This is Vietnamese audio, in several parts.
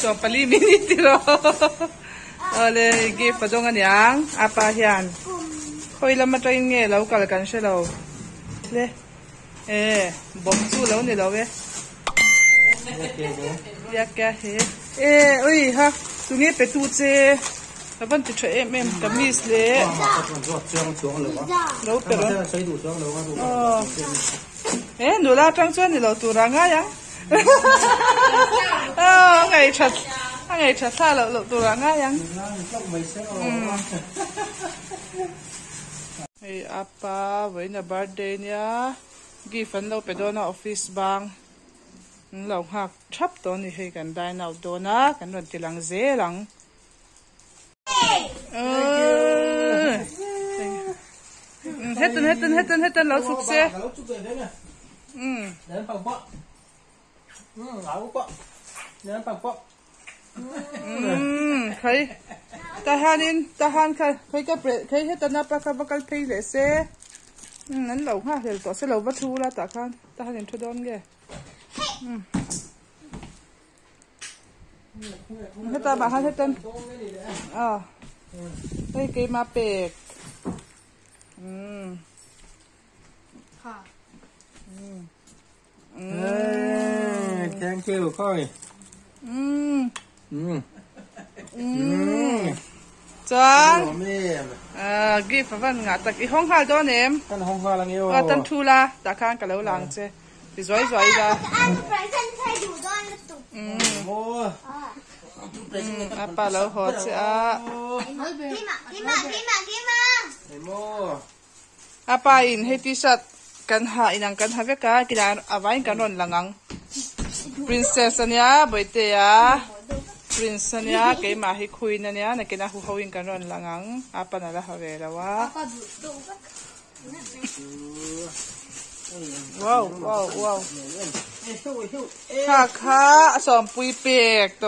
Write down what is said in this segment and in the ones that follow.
so pali minute ro ole gi padong anyang apa hian? Khoi lam ma train nge lo kal kan she lo le. Eh bom chu lo ni lo ve ya kya he. Eh ui ha. Tu nge pe tu che la ban ti che em em kamis le. Lo pe ro ờ eh nu la trang chuan ni lo tu ra nga ya ờ ngày thật ngày thật xa lộ lộ tu ra nga yang Hey, apa, với na birthday niya. Gift lo pe do na office bang. Lo hak chap to ni hey kan dai na do na kan ron tilang ze lang. Hetan hetan hetan hetan lo suk se. Ừ. Đến bằng bọ. Ừ, áo bọ. Đến bằng bọ. Ừ, thấy. Tahanin, tahan ka, thấy cái bre, thấy hetan na pa ka bakal pay le se. Ừ, nan lo ha, hel to se lo va thu la ta kan. Tahanin thu don ge. Ừ. Hetan ba ha hetan. À. Đây cái ma pek. Ừ. Ê, thank you coi. Ừ. Ừ. Ừ. Chán. Ồ, mềm. À, ghi phải văn ngã tạc. Ý hông hal đó nếm. Tan hong hoa lang yêu. À, tân thu la. Ta khang cả lâu làng chê. Thì dõi dõi ra. 按本身才有的那种 Ừ. Mua.啊， Ừ. À, bà lâu hồ chê à. 给嘛给嘛给嘛给嘛， Để mua. À, bà in hay t-shirt. Kan ha แกงเจียวค่อยอืมอืมอืมจังเอ่อกีฟวันงาตักอีห้องข้าจ้อนเอ็มกันห้องข้าลังเอวอ่ะตันทูละตาข้างกันแล้วลังเจไปสวยสวยจ้ะอันเปรเซนใช้อยู่ด้วยนะตุ๊กอืมโอ้อ่ะป้าแล้วหอดเจ้ากินมากินมากินมากินมาเอ็มโอ้อ่ะป้าอินให้ที่สัตว์ kan ha inang kan ha veka kidan awain kanon langang princess ania boite ya prince ania ke ma hi khuin ania na kena hu hoin kanon langang apa na la havela wa wow wow wow. Kha kha som pui pek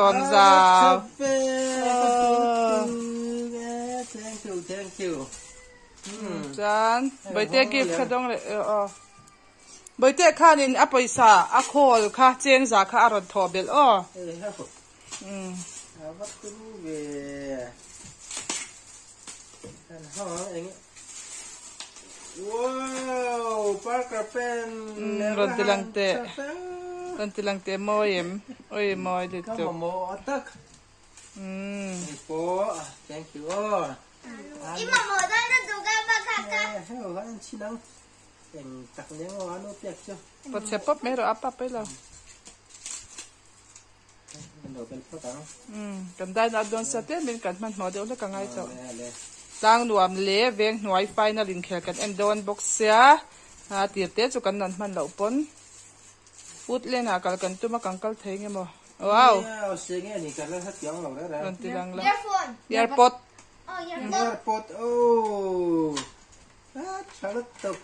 thank you thank you chan boite gift kha dong le o boite khan in a paisa a khol kha cheng za kha aron tho bel o um avat ku ve an ha eng wow parker pen. Ron tilang te ron tilang te moyem oi moy de to kamo mo atak um po thank you. All Ima mo da hango ha an chilang eng tak leng wa no pek cho pot se pop mero apa pe lo ndo bel pa ta mm kan dai na don sa te min kan man mo de ole ka ngai cho tang nuam le veng nuai final in khel kan em don box ya ha tir te chu kan nan man lo pon put le na kal kan tuma kan kal thei nge mo wow. Se nge ni kal ha tiang lo ra ra earphone. Earpod earpod oh, อจากกันลุดตุก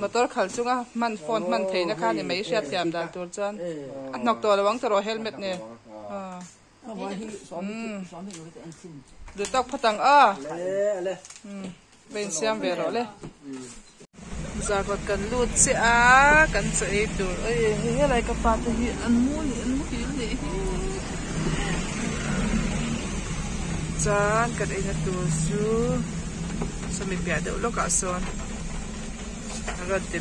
นับประคัดปักนี่ไอจากนักันไอตาเฮ้ยกจากซอกนับเปรซอกจูเนี่ยไ zakot kan lut se a kan che e tur oi he lai ka pa te hi an mu ni an mu hi ni chan kan e na tur su sa mi pia de lo ka son rot de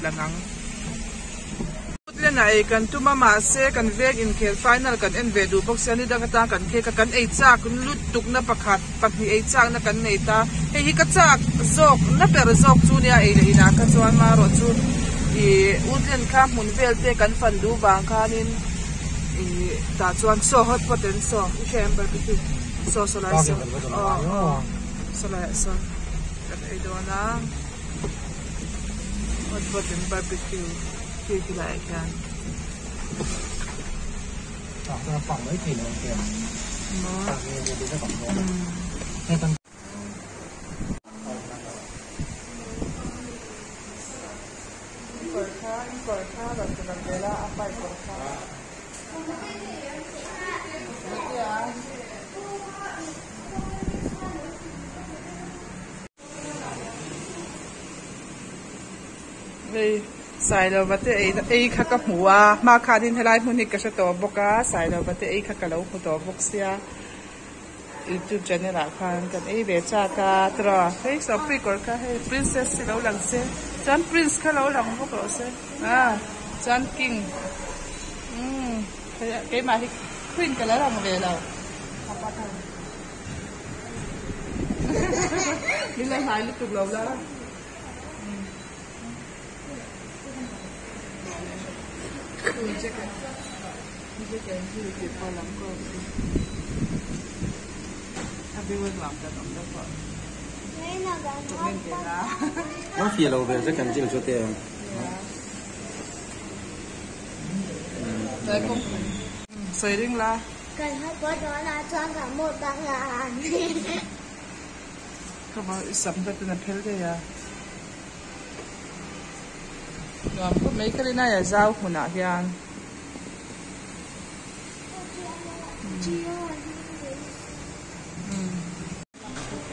ten a cần kan tuma ma se kan vek in khel final kan en ve du box se ani da ta kan khe ka kan ei chak lut tuk na pakhat pakhi ei chak na kan nei ta. He hi ka chak zok na per zok chu nia ei le ina. Ka chuan ma ro chu i utlen kha mun vel te kan fan du bang khanin i ta chuan so hot poten so i shem ber ki so so lai so. Oh, oh. So lai so. Ei do na. Hot poten barbecue chưa chị lại cho Khoảng khoảng mấy kỷ lượng kìa Nó Khoảng Hey sai lo bát ei ấy kha ka mua ma kha din thalai cái số sa bốc boka. Sai lo bát ei kha ka lo khu to bok sia youtube channel a khan kan ei be cha cả tra hey so pri kor ka hey princess si lo lang se. Chan prince kha lâu lang bok lo se. À chan king. Um cái mà thì queen cái lá lòng về đâu đi lên hai lúc chụp lâu ra Ui, chắc là Chắc là chưa kịp coi lắm cô giờ làm cả tổng đâu phải Chụp lên kìa ra nó phía lâu về rất cần chỉ là chỗ tiền. Đây cũng Xây đinh la. Cần hết có đó là cho cả một tặng là Không có sắm ra tên là phê đây à Vâng, Ngắm có mấy cái này là rau của nạ hiền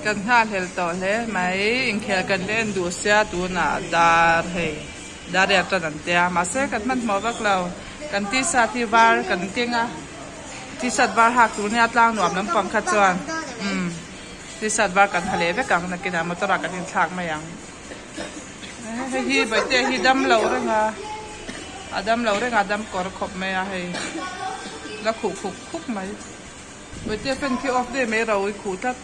kan ha hel to le mai in khel kan len du sia tu na dar he dar ya tan an tia ma se kan man mo bak lo kan ti sa ti var kan kenga à. ti sat var hak tu ne atlang nuam lam pang kha chuan um ừ. ti sat var kan hale ve kang na kina motora kan in thak ma yang he hi ba te hi dam lo re nga adam lo re nga adam kor khop me ya he la khu khu khúc mai ba te pen ki off de me ro i khu thak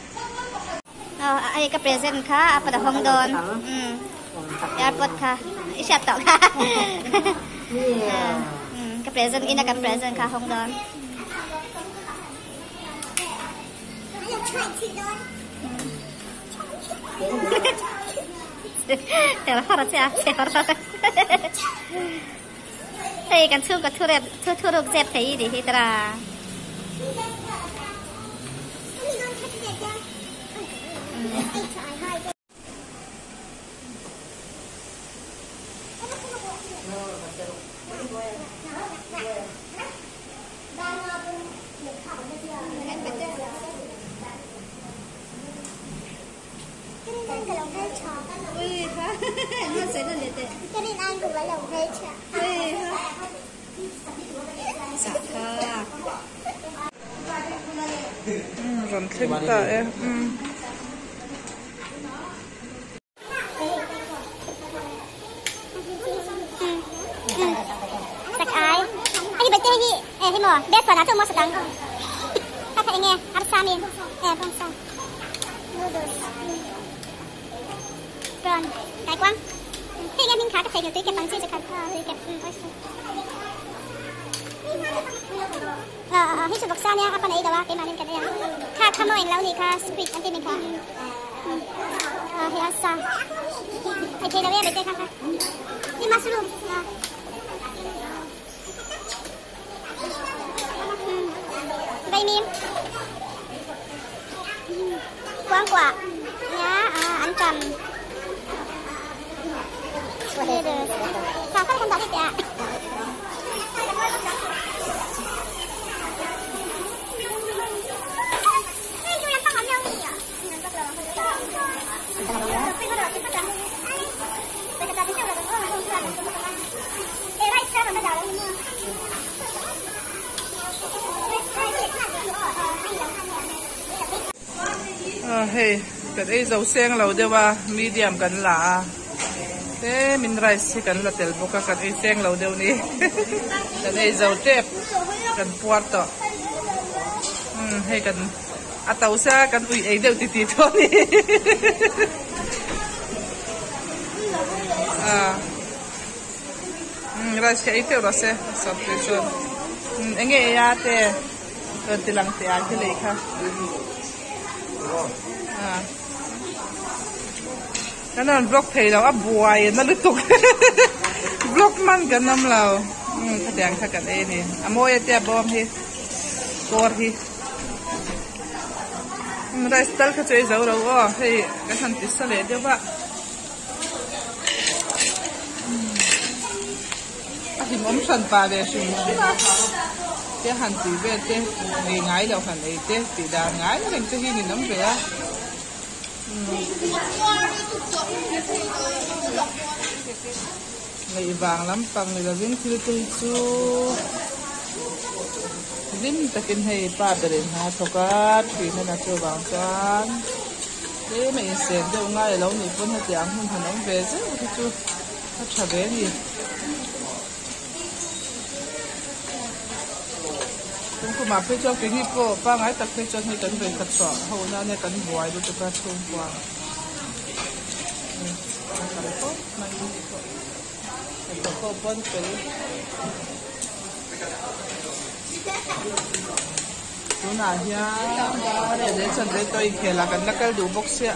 เอาไอ้กับเพรสเซนต์ค่ะเอาไปแต่ห้องโดนอืมแอร์พอร์ตค่ะอิชัดต่อค่ะอืมกับเพรสเซนต์อินกับเพรสเซนต์ค่ะห้องโดนแต่ ละข้อเราจะเสี Um ron thlem ta e um Sạch ái. Anh đi bật chơi hi. Ê, hi mò. bếp vào đá chung mò sạch đắng. các thấy nghe. Hát xa mình Ê, không sao. Còn, cái quăng. Thế nghe mình khá cái thấy được tí kẹp bằng chi chắc khá. Tí kẹp, ừ, ôi sao. Ờ, ờ, hít chụp bọc xa nha, apa na ida wa, kay manin ka na yan. Ka, kamo yung launi ka, sweet, ang timing ka. Hmm. Ờ, hiasa. Ay, kay daw yan, bete ka ka. Di mushroom. Ờ. Vây miếng Quán quả Nhá, à, anh cầm Đây được Sao có không đọc được ạ à hey kan ei zo seng lo dewa medium kan la te min rice hi kan la tel boka kan ei seng lo deu ni kan ei zo tep kan puat to um hey kan atau sa kan ui ei deu ti ti to ni à. Um rice ka ei teu ra se so te chon um enge ya te kan tilang te a ke le kha? à cái này vlog thì đâu áp buài nó lướt tục vlog man cái năm nào ừ, thật đáng, thật cái cái đây nè à mua cái bom thì cor thì. Mình đây style cái chơi giàu đâu à hay cái thằng tí sao lấy được vậy ừ. à thì mắm sần pa để xuống cái hành tí về thế ngày ngái đâu hành này thế thì đã ngái, nó thành cái gì nắm về ngày vàng lắm bằng người là viên thứ tư chú lim takin hei pa darin ha thokat thì nên là cho vàng chan thế mà in sen đâu ngay lâu ni pun ha tiếng hun han ông về chứ thì chú thật cha về gì cũng có mà phải cho cái gì cô, pa ngai tập phải cho ni cần về thật sọ hậu na ne kan buai được ta chung qua. Cái đó này cái đó bon cái Chú nào nha Để để chân để tôi kể là cần cái đủ bốc xe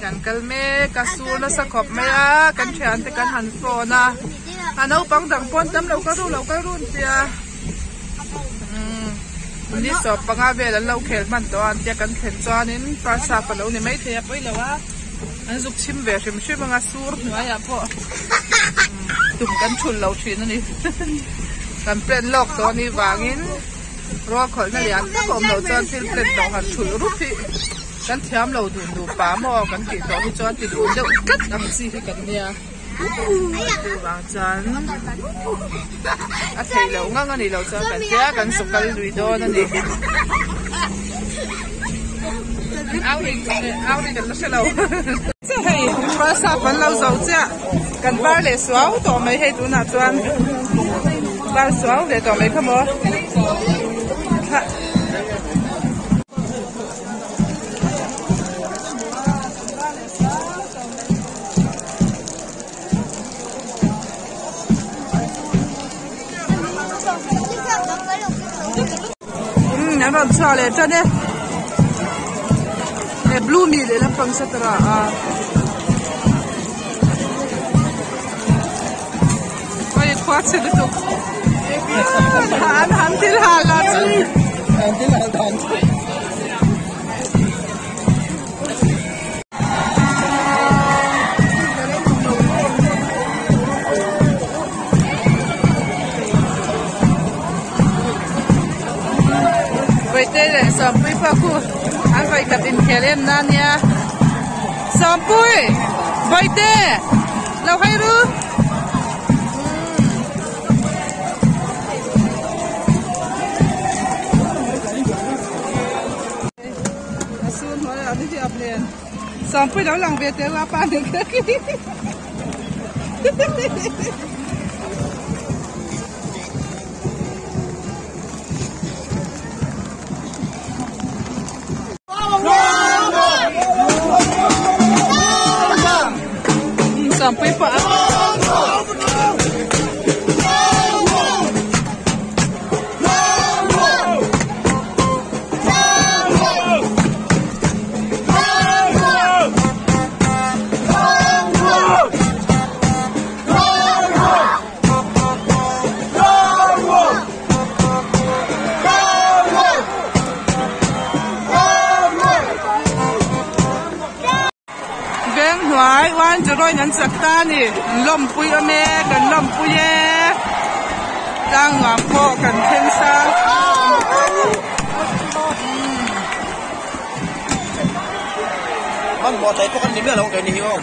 chế mềm mềm này hay Qua hi sút lạc Này là về hay Qua chết đó Hay in kẻ đen turin Mua bùi lắm ạ mà bây giờ cần mẹ cái rùa sủa sa sát à sát thắc chú qua khóc chuyện mẹ hay nung lắm mà mình ế là con nằm giang thấy là hết đầm lấy ế mẹ mẹ nè cần say thế hi nè cần cần mẹ cái sủa nó sa khóc mẹ à cần chuyện thì cần hẳn phò na à nấu bằng đằng quan tâm lâu cái ru lâu cái ru thì à đi sọp bằng ave là lâu khéo mình đó anh chỉ cần khéo cho nên phải sao phải lâu này mấy thế bây giờ á an zuk chim ve hrim hrim anga sur hnuai ah pawh tum kan thul lo thin ani. Kan plan lok to ni wangin. Ro khol na lian ta kom lo chan thil plan to han thul ru phi kan thiam lo dun du pa mo kan ti to hi chan ti du de kat gì chi hi kan nia tu wang chan a thei lo ngang ani lo chan kan tia kan sukal lui do na ni áo đi áo đi cần nó sẽ lâu thế hay ba sa phần lâu dầu chứ cần ba để xóa tổ mấy hay tụ nào choan ba xóa để tổ mấy không có Ừ, nó còn sao lại cho nên blue mi le lam pang satra a oi khwa che du han han til hala han til hala Vậy đây là sầm với khu anh phải tập in khéo lên nan nha sầm bui vậy tê lâu hay ru xuân hồi là đi học liền sầm bui đó lòng wan chu roi nan chak ta ni lom pui a me kan lom pui e tang ngam ko kan theng sa Mang bỏ tay có con điểm là đâu cái này không?